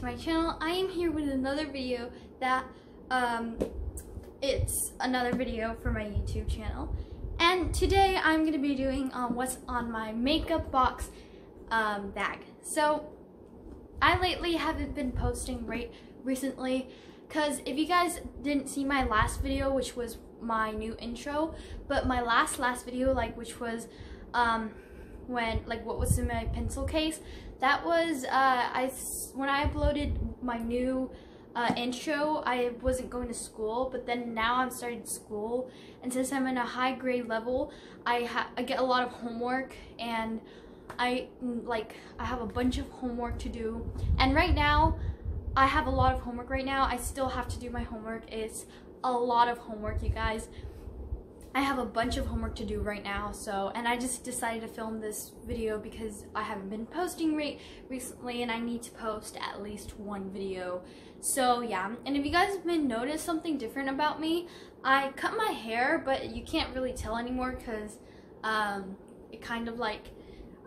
to my channel. I am here with another video that, um, it's another video for my YouTube channel. And today I'm going to be doing um, what's on my makeup box um, bag. So, I lately haven't been posting right recently because if you guys didn't see my last video, which was my new intro, but my last last video, like which was um, when like what was in my pencil case, that was uh, I when I uploaded my new uh, intro, I wasn't going to school, but then now I'm starting school, and since I'm in a high grade level, I, I get a lot of homework, and I like I have a bunch of homework to do, and right now I have a lot of homework right now. I still have to do my homework. It's a lot of homework, you guys. I have a bunch of homework to do right now, so, and I just decided to film this video because I haven't been posting re recently and I need to post at least one video. So yeah, and if you guys have been noticed something different about me, I cut my hair, but you can't really tell anymore because um, it kind of like,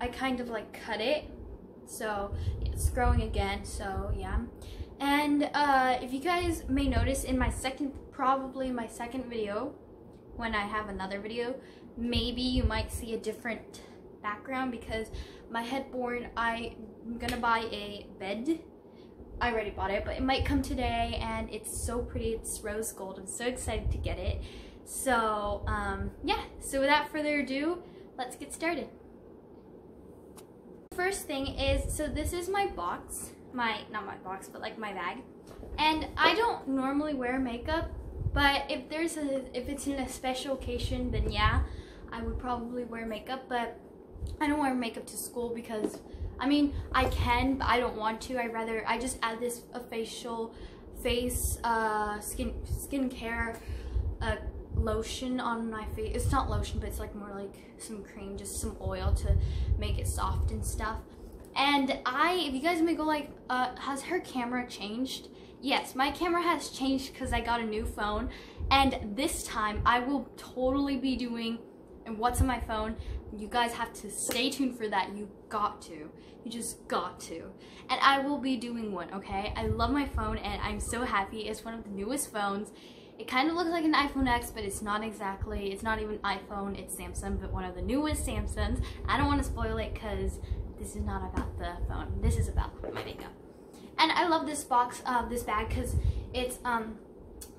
I kind of like cut it. So it's growing again, so yeah. And uh, if you guys may notice in my second, probably my second video, when I have another video, maybe you might see a different background because my headboard, I'm gonna buy a bed. I already bought it, but it might come today and it's so pretty. It's rose gold. I'm so excited to get it. So, um, yeah. So without further ado, let's get started. First thing is, so this is my box. My, not my box, but like my bag. And I don't normally wear makeup but if there's a, if it's in a special occasion, then yeah, I would probably wear makeup. But I don't wear makeup to school because, I mean, I can, but I don't want to. I rather I just add this a facial, face, uh, skin skincare, uh, lotion on my face. It's not lotion, but it's like more like some cream, just some oil to make it soft and stuff. And I, if you guys may go like, uh, has her camera changed? Yes, my camera has changed because I got a new phone. And this time I will totally be doing and what's on my phone. You guys have to stay tuned for that. You got to. You just got to. And I will be doing one, okay? I love my phone and I'm so happy. It's one of the newest phones. It kind of looks like an iPhone X, but it's not exactly. It's not even iPhone, it's Samsung, but one of the newest Samsungs. I don't want to spoil it because this is not about the phone. This is about. And I love this box, uh, this bag, because it's um,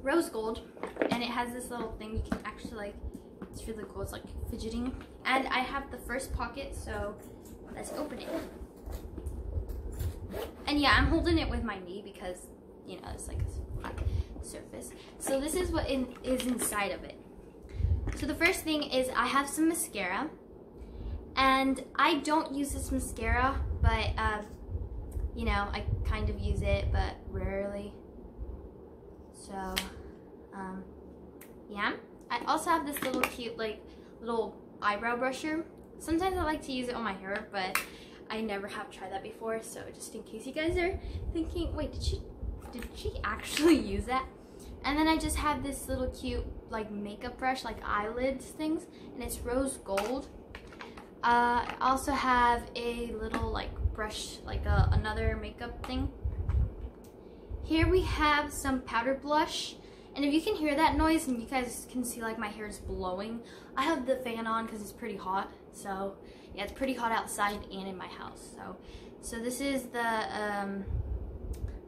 rose gold, and it has this little thing you can actually like, it's really cool, it's like fidgeting. And I have the first pocket, so let's open it. And yeah, I'm holding it with my knee because, you know, it's like a flat surface. So this is what in, is inside of it. So the first thing is I have some mascara. And I don't use this mascara, but uh, you know, I kind of use it, but rarely. So, um, yeah. I also have this little cute, like, little eyebrow brusher. Sometimes I like to use it on my hair, but I never have tried that before, so just in case you guys are thinking, wait, did she, did she actually use that? And then I just have this little cute, like, makeup brush, like eyelids things, and it's rose gold. Uh, I also have a little, like, brush, like a, another makeup thing. Here we have some powder blush. And if you can hear that noise and you guys can see like my hair is blowing, I have the fan on because it's pretty hot. So yeah, it's pretty hot outside and in my house. So, so this is the um,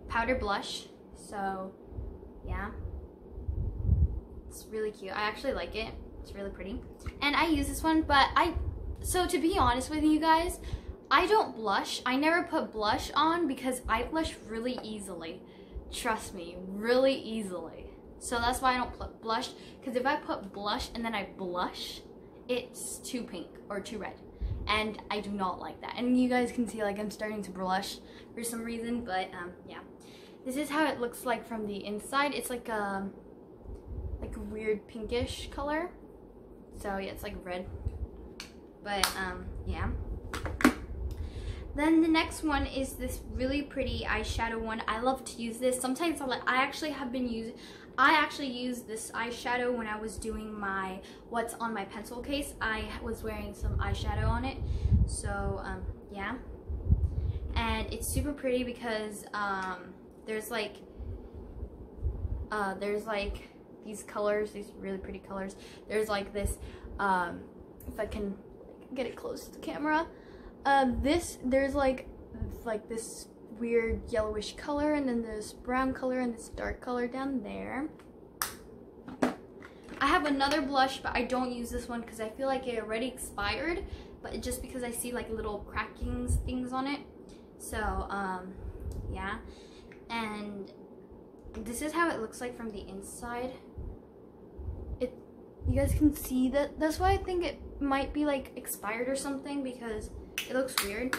powder blush. So yeah, it's really cute. I actually like it. It's really pretty. And I use this one, but I, so to be honest with you guys, I don't blush. I never put blush on because I blush really easily. Trust me, really easily. So that's why I don't put blush. Because if I put blush and then I blush, it's too pink or too red. And I do not like that. And you guys can see like I'm starting to blush for some reason. But um, yeah. This is how it looks like from the inside. It's like a, like a weird pinkish color. So yeah, it's like red. But um, yeah. Then the next one is this really pretty eyeshadow one. I love to use this. Sometimes I, I actually have been using, I actually used this eyeshadow when I was doing my what's on my pencil case. I was wearing some eyeshadow on it. So um, yeah. and it's super pretty because um, there's like uh, there's like these colors, these really pretty colors. There's like this, um, if I can get it close to the camera, uh, this there's like like this weird yellowish color and then this brown color and this dark color down there. I have another blush, but I don't use this one because I feel like it already expired, but just because I see like little crackings things on it. So, um, yeah. And this is how it looks like from the inside. It, you guys can see that. That's why I think it might be like expired or something because it looks weird.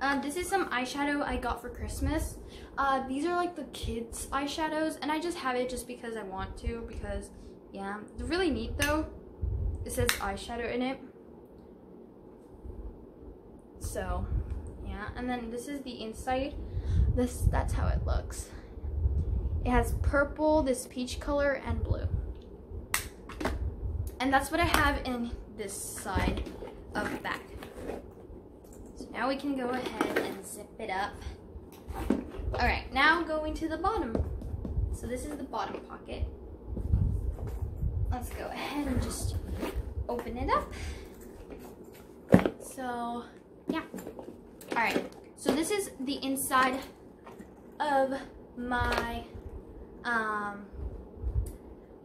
Uh, this is some eyeshadow I got for Christmas. Uh, these are like the kids eyeshadows and I just have it just because I want to because yeah, they're really neat though. It says eyeshadow in it. So yeah, and then this is the inside. This That's how it looks. It has purple, this peach color, and blue. And that's what I have in this side of. So now we can go ahead and zip it up. All right, now going to the bottom. So this is the bottom pocket. Let's go ahead and just open it up. So, yeah. All right, so this is the inside of my um,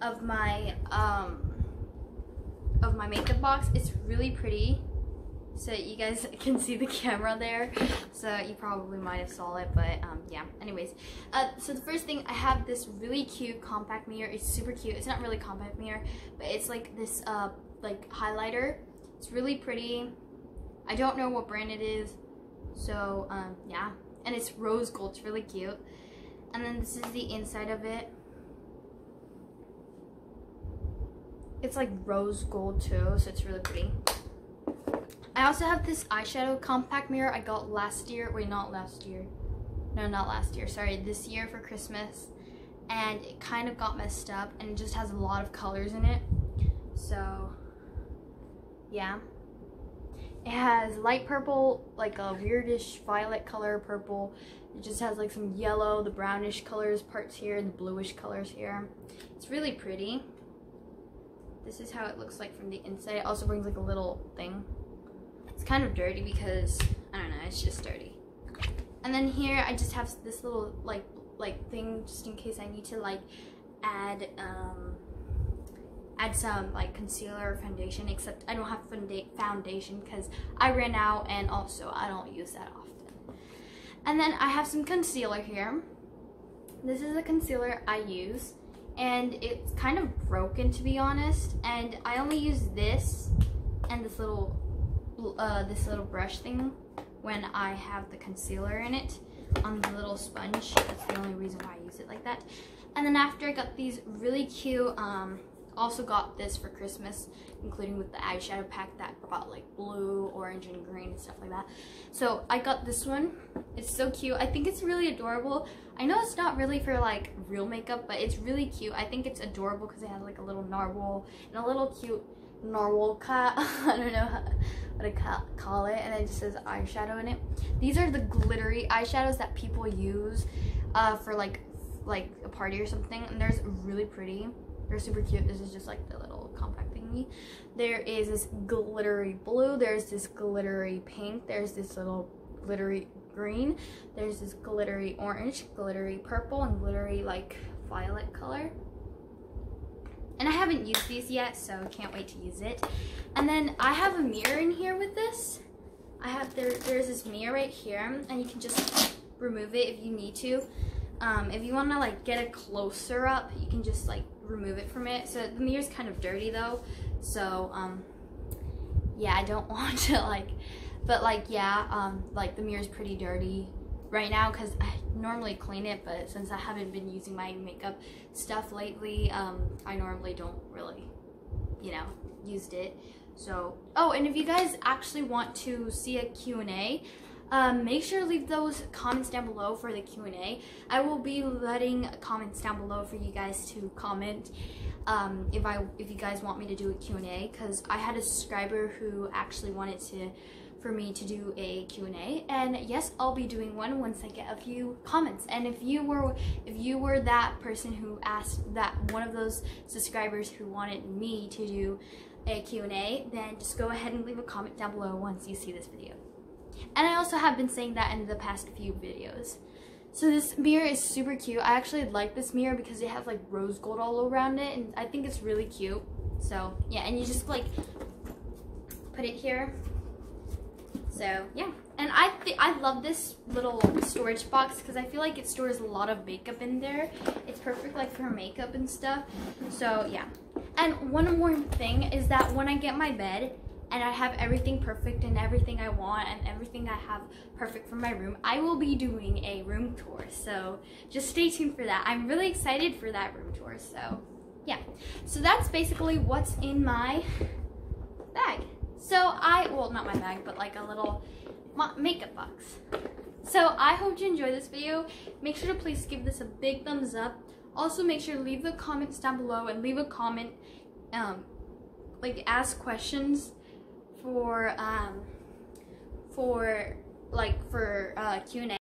of my um, of my makeup box. It's really pretty. So you guys can see the camera there. So you probably might have saw it, but um, yeah. Anyways, uh, so the first thing I have this really cute compact mirror. It's super cute. It's not really compact mirror, but it's like this uh, like highlighter. It's really pretty. I don't know what brand it is. So um, yeah, and it's rose gold. It's really cute. And then this is the inside of it. It's like rose gold too, so it's really pretty. I also have this eyeshadow compact mirror I got last year. Wait, not last year. No, not last year. Sorry, this year for Christmas. And it kind of got messed up and it just has a lot of colors in it. So, yeah. It has light purple, like a weirdish violet color purple. It just has like some yellow, the brownish colors parts here, and the bluish colors here. It's really pretty. This is how it looks like from the inside. It also brings like a little thing. It's kind of dirty because, I don't know, it's just dirty. And then here I just have this little like like thing just in case I need to like add um, add some like concealer or foundation except I don't have foundation because I ran out and also I don't use that often. And then I have some concealer here. This is the concealer I use and it's kind of broken to be honest and I only use this and this little uh, this little brush thing when I have the concealer in it on the little sponge. That's the only reason why I use it like that. And then after I got these really cute um, also got this for Christmas, including with the eyeshadow pack that brought like blue, orange, and green and stuff like that. So I got this one. It's so cute. I think it's really adorable. I know it's not really for like real makeup, but it's really cute. I think it's adorable because it has like a little narwhal and a little cute narwhal cat. I don't know how, what to call it. And it just says eyeshadow in it. These are the glittery eyeshadows that people use uh, for like like a party or something. And they're really pretty. They're super cute. This is just like the little compact thingy. There is this glittery blue. There's this glittery pink. There's this little glittery green. There's this glittery orange, glittery purple, and glittery like violet color. And I haven't used these yet, so can't wait to use it. And then I have a mirror in here with this. I have, there, there's this mirror right here, and you can just remove it if you need to. Um, if you want to like get a closer up, you can just like remove it from it. So the mirror's kind of dirty though. So um, yeah, I don't want to like, but like yeah, um, like the mirror's pretty dirty right now because I normally clean it, but since I haven't been using my makeup stuff lately, um, I normally don't really, you know, used it. So, oh, and if you guys actually want to see a Q&A, um, make sure to leave those comments down below for the Q&A. I will be letting comments down below for you guys to comment um, if I if you guys want me to do a Q&A because I had a subscriber who actually wanted to for me to do a Q&A and yes I'll be doing one once I get a few comments. And if you were if you were that person who asked that one of those subscribers who wanted me to do a Q&A then just go ahead and leave a comment down below once you see this video. And I also have been saying that in the past few videos. So this mirror is super cute. I actually like this mirror because it has like rose gold all around it and I think it's really cute. So yeah and you just like put it here so yeah, and I I love this little storage box because I feel like it stores a lot of makeup in there. It's perfect like for makeup and stuff. So yeah, and one more thing is that when I get my bed and I have everything perfect and everything I want and everything I have perfect for my room, I will be doing a room tour. So just stay tuned for that. I'm really excited for that room tour. So yeah, so that's basically what's in my. So I, well not my bag, but like a little makeup box. So I hope you enjoyed this video. Make sure to please give this a big thumbs up. Also make sure to leave the comments down below and leave a comment, um, like ask questions for, um, for like for uh, Q&A.